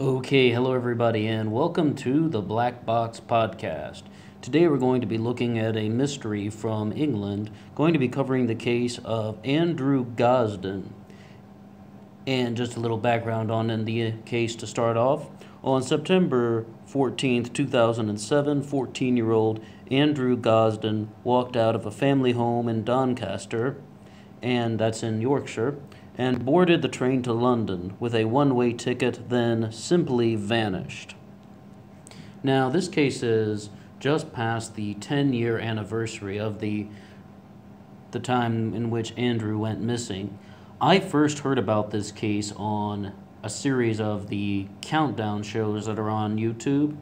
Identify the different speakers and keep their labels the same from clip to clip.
Speaker 1: Okay, hello everybody, and welcome to the Black Box Podcast. Today we're going to be looking at a mystery from England, going to be covering the case of Andrew Gosden. And just a little background on the case to start off. On September 14th, 2007, 14 year old Andrew Gosden walked out of a family home in Doncaster, and that's in Yorkshire, and boarded the train to London with a one way ticket, then simply vanished. Now, this case is just past the 10 year anniversary of the, the time in which Andrew went missing. I first heard about this case on a series of the countdown shows that are on YouTube.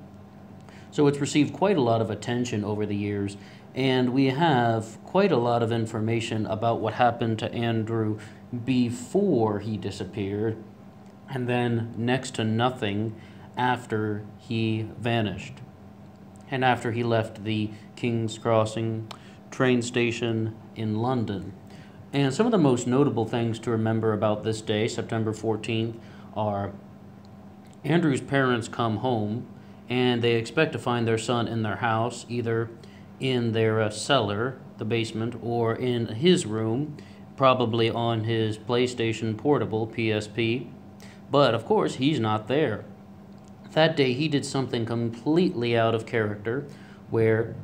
Speaker 1: So it's received quite a lot of attention over the years, and we have quite a lot of information about what happened to Andrew before he disappeared, and then next to nothing after he vanished. And after he left the King's Crossing train station in London. And some of the most notable things to remember about this day, September 14th, are Andrew's parents come home and they expect to find their son in their house, either in their uh, cellar, the basement, or in his room, probably on his PlayStation Portable PSP. But of course, he's not there. That day, he did something completely out of character where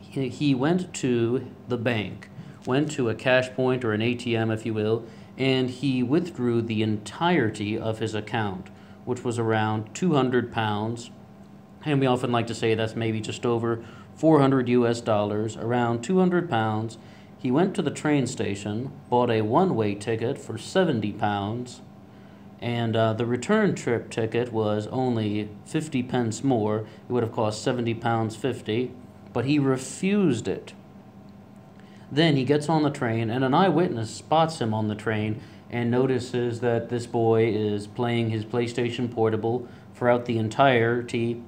Speaker 1: he went to the bank, went to a cash point or an ATM, if you will, and he withdrew the entirety of his account, which was around 200 pounds. And we often like to say that's maybe just over 400 US dollars, around 200 pounds. He went to the train station, bought a one way ticket for 70 pounds, and uh, the return trip ticket was only 50 pence more. It would have cost 70 pounds 50, but he refused it. Then he gets on the train, and an eyewitness spots him on the train and notices that this boy is playing his PlayStation Portable throughout the entirety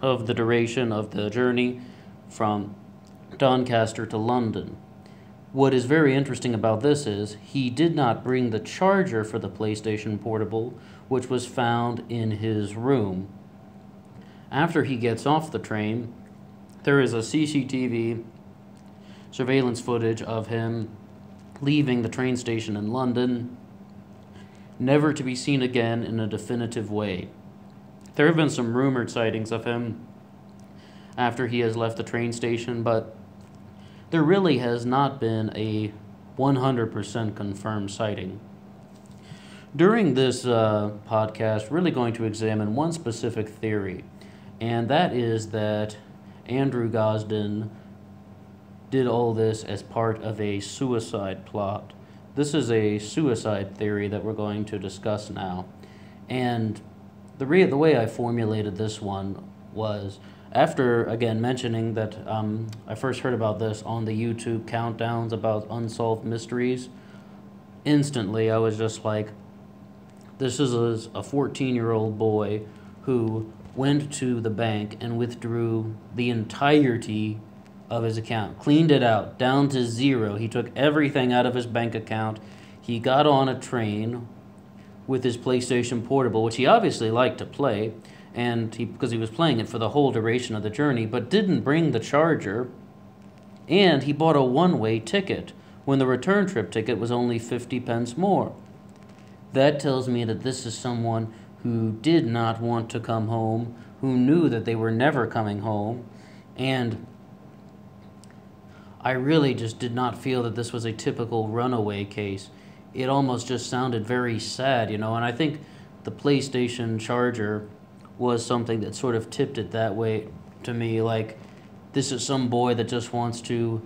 Speaker 1: of the duration of the journey from Doncaster to London. What is very interesting about this is he did not bring the charger for the PlayStation Portable, which was found in his room. After he gets off the train, there is a CCTV surveillance footage of him leaving the train station in London, never to be seen again in a definitive way. There have been some rumored sightings of him after he has left the train station, but there really has not been a 100% confirmed sighting. During this uh, podcast, we're really going to examine one specific theory, and that is that Andrew Gosden did all this as part of a suicide plot. This is a suicide theory that we're going to discuss now. And the, re- the way I formulated this one was after, again, mentioning that um, I first heard about this on the YouTube countdowns about unsolved mysteries, instantly I was just like, this is a 14 year old boy who went to the bank and withdrew the entirety of his account, cleaned it out down to zero. He took everything out of his bank account. He got on a train with his PlayStation Portable, which he obviously liked to play, and he because he was playing it for the whole duration of the journey, but didn't bring the charger. And he bought a one-way ticket when the return trip ticket was only 50 pence more. That tells me that this is someone who did not want to come home, who knew that they were never coming home, and I really just did not feel that this was a typical runaway case. It almost just sounded very sad, you know, and I think the PlayStation charger was something that sort of tipped it that way to me like this is some boy that just wants to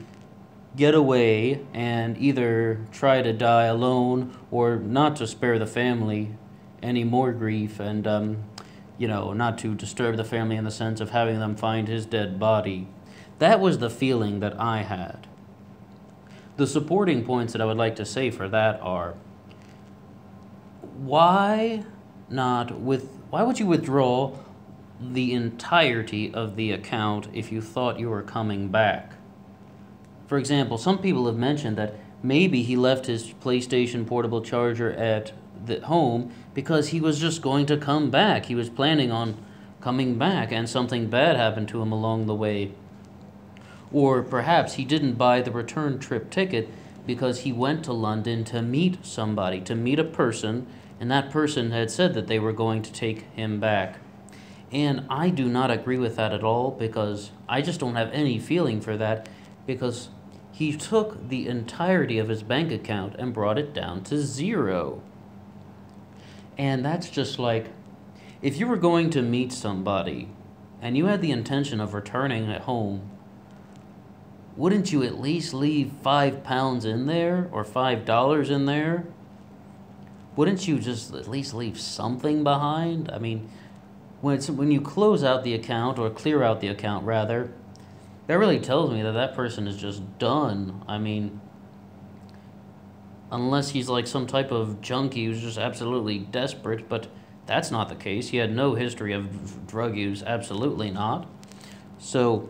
Speaker 1: get away and either try to die alone or not to spare the family any more grief and um, you know not to disturb the family in the sense of having them find his dead body that was the feeling that I had. The supporting points that I would like to say for that are why not with why would you withdraw the entirety of the account if you thought you were coming back? For example, some people have mentioned that maybe he left his PlayStation portable charger at the home because he was just going to come back. He was planning on coming back, and something bad happened to him along the way. Or perhaps he didn't buy the return trip ticket because he went to London to meet somebody, to meet a person, and that person had said that they were going to take him back. And I do not agree with that at all because I just don't have any feeling for that because he took the entirety of his bank account and brought it down to zero. And that's just like if you were going to meet somebody and you had the intention of returning at home, wouldn't you at least leave five pounds in there or five dollars in there? Wouldn't you just at least leave something behind? I mean, when it's when you close out the account or clear out the account rather, that really tells me that that person is just done. I mean, unless he's like some type of junkie who's just absolutely desperate, but that's not the case. He had no history of drug use, absolutely not. So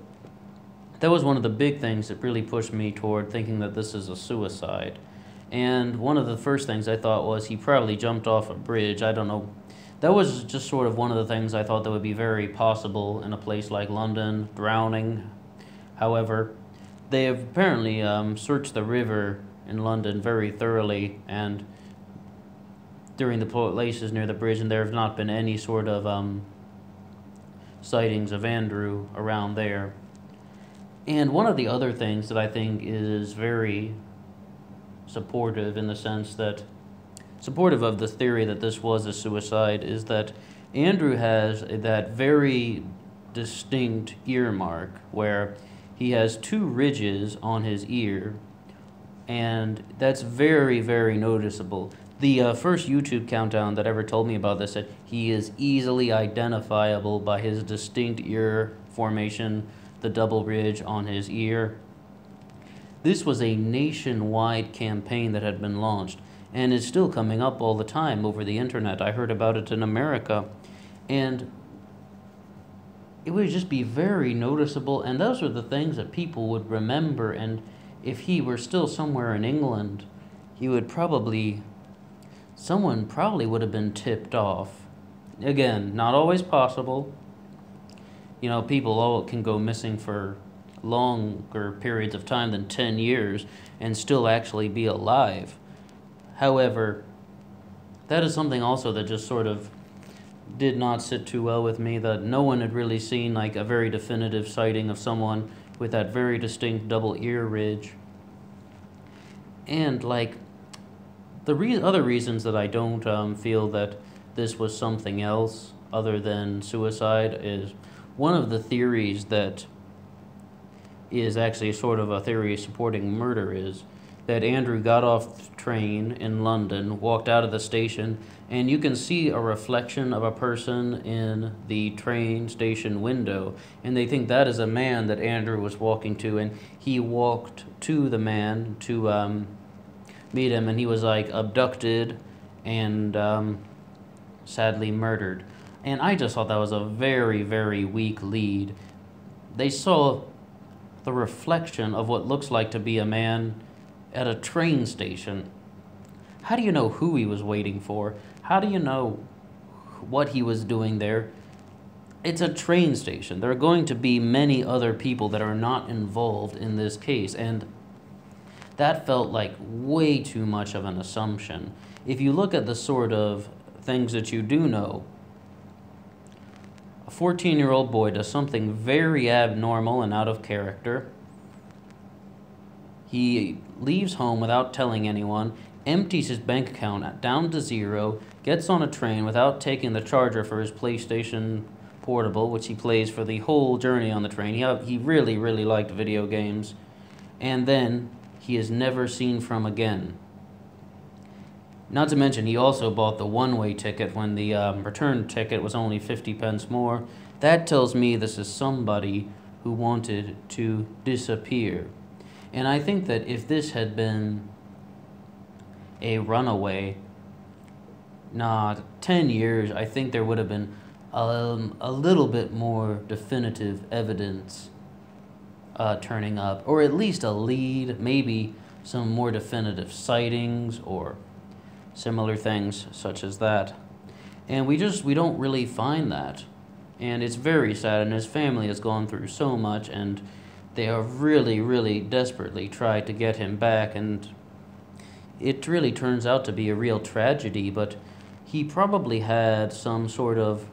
Speaker 1: that was one of the big things that really pushed me toward thinking that this is a suicide. And one of the first things I thought was he probably jumped off a bridge. I don't know. That was just sort of one of the things I thought that would be very possible in a place like London, drowning. However, they have apparently um, searched the river in London very thoroughly and during the places near the bridge, and there have not been any sort of um, sightings of Andrew around there. And one of the other things that I think is very supportive in the sense that supportive of the theory that this was a suicide is that Andrew has that very distinct earmark where he has two ridges on his ear and that's very very noticeable. The uh, first YouTube countdown that ever told me about this said he is easily identifiable by his distinct ear formation, the double ridge on his ear. This was a nationwide campaign that had been launched and is still coming up all the time over the internet. I heard about it in America. And it would just be very noticeable, and those are the things that people would remember. And if he were still somewhere in England, he would probably someone probably would have been tipped off. Again, not always possible. You know, people all can go missing for longer periods of time than 10 years and still actually be alive. However, that is something also that just sort of did not sit too well with me that no one had really seen like a very definitive sighting of someone with that very distinct double ear ridge. And like the re- other reasons that I don't um, feel that this was something else other than suicide is one of the theories that is actually sort of a theory supporting murder is that Andrew got off the train in London, walked out of the station, and you can see a reflection of a person in the train station window. And they think that is a man that Andrew was walking to, and he walked to the man to um, meet him, and he was like abducted and um, sadly murdered. And I just thought that was a very, very weak lead. They saw the reflection of what looks like to be a man at a train station. How do you know who he was waiting for? How do you know what he was doing there? It's a train station. There are going to be many other people that are not involved in this case, and that felt like way too much of an assumption. If you look at the sort of things that you do know, a 14 year old boy does something very abnormal and out of character. He leaves home without telling anyone, empties his bank account down to zero, gets on a train without taking the charger for his PlayStation Portable, which he plays for the whole journey on the train. He, he really, really liked video games. And then he is never seen from again. Not to mention, he also bought the one way ticket when the um, return ticket was only 50 pence more. That tells me this is somebody who wanted to disappear. And I think that if this had been a runaway, not 10 years, I think there would have been um, a little bit more definitive evidence uh, turning up, or at least a lead, maybe some more definitive sightings or similar things such as that. And we just we don't really find that. And it's very sad and his family has gone through so much and they have really really desperately tried to get him back and it really turns out to be a real tragedy, but he probably had some sort of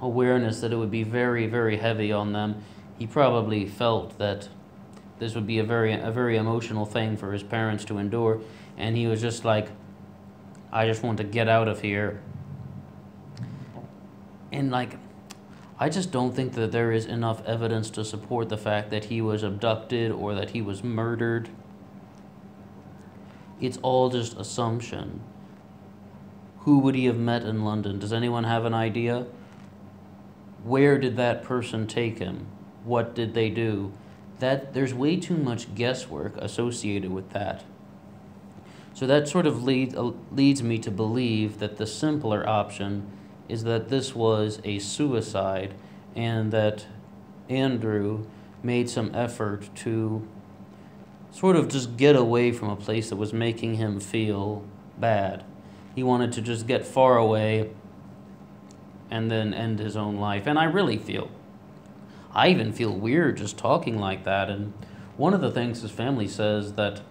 Speaker 1: awareness that it would be very very heavy on them. He probably felt that this would be a very a very emotional thing for his parents to endure and he was just like I just want to get out of here. And like I just don't think that there is enough evidence to support the fact that he was abducted or that he was murdered. It's all just assumption. Who would he have met in London? Does anyone have an idea? Where did that person take him? What did they do? That there's way too much guesswork associated with that. So that sort of lead, uh, leads me to believe that the simpler option is that this was a suicide and that Andrew made some effort to sort of just get away from a place that was making him feel bad. He wanted to just get far away and then end his own life. And I really feel, I even feel weird just talking like that. And one of the things his family says that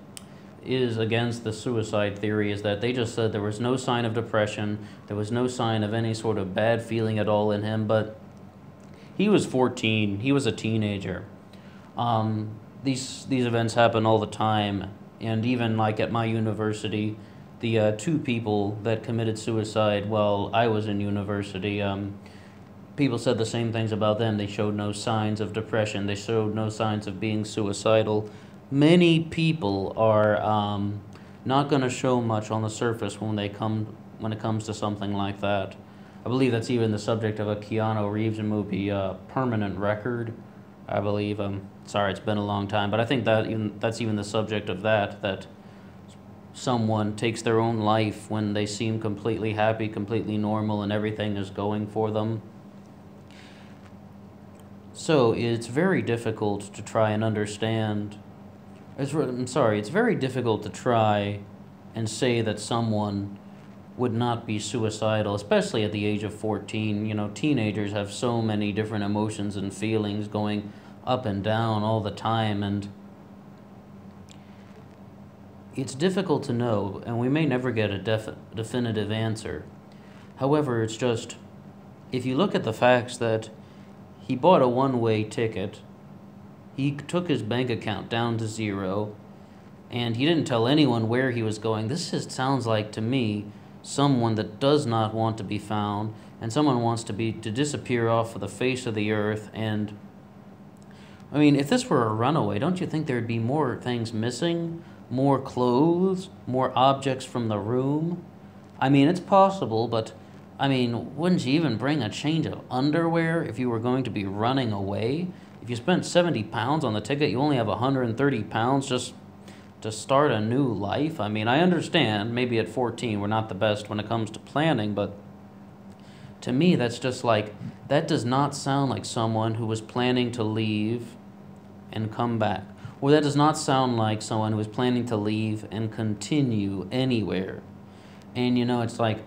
Speaker 1: is against the suicide theory is that they just said there was no sign of depression, there was no sign of any sort of bad feeling at all in him, but he was 14, he was a teenager. Um, these, these events happen all the time, and even like at my university, the uh, two people that committed suicide while I was in university, um, people said the same things about them. They showed no signs of depression, they showed no signs of being suicidal many people are um, not going to show much on the surface when they come when it comes to something like that. I believe that's even the subject of a Keanu Reeves movie, uh, Permanent Record. I believe. Um, sorry, it's been a long time, but I think that even that's even the subject of that. That someone takes their own life when they seem completely happy, completely normal, and everything is going for them. So it's very difficult to try and understand it's, I'm sorry, it's very difficult to try and say that someone would not be suicidal, especially at the age of 14. You know, teenagers have so many different emotions and feelings going up and down all the time, and it's difficult to know, and we may never get a def- definitive answer. However, it's just if you look at the facts that he bought a one way ticket he took his bank account down to zero and he didn't tell anyone where he was going. This just sounds like to me someone that does not want to be found and someone wants to be to disappear off of the face of the earth and I mean, if this were a runaway, don't you think there'd be more things missing? More clothes, more objects from the room? I mean, it's possible, but I mean, wouldn't you even bring a change of underwear if you were going to be running away? If you spent 70 pounds on the ticket, you only have 130 pounds just to start a new life. I mean, I understand maybe at 14 we're not the best when it comes to planning, but to me, that's just like, that does not sound like someone who was planning to leave and come back. Or that does not sound like someone who was planning to leave and continue anywhere. And you know, it's like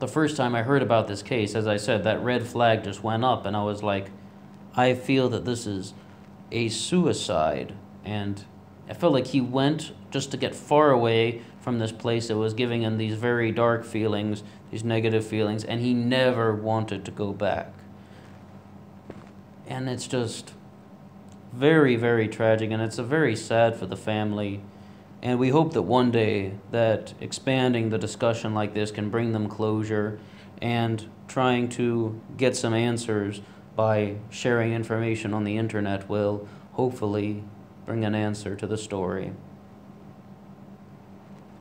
Speaker 1: the first time I heard about this case, as I said, that red flag just went up, and I was like, I feel that this is a suicide, and I felt like he went just to get far away from this place that was giving him these very dark feelings, these negative feelings, and he never wanted to go back. And it's just very, very tragic, and it's a very sad for the family. And we hope that one day that expanding the discussion like this can bring them closure and trying to get some answers by sharing information on the internet will hopefully bring an answer to the story.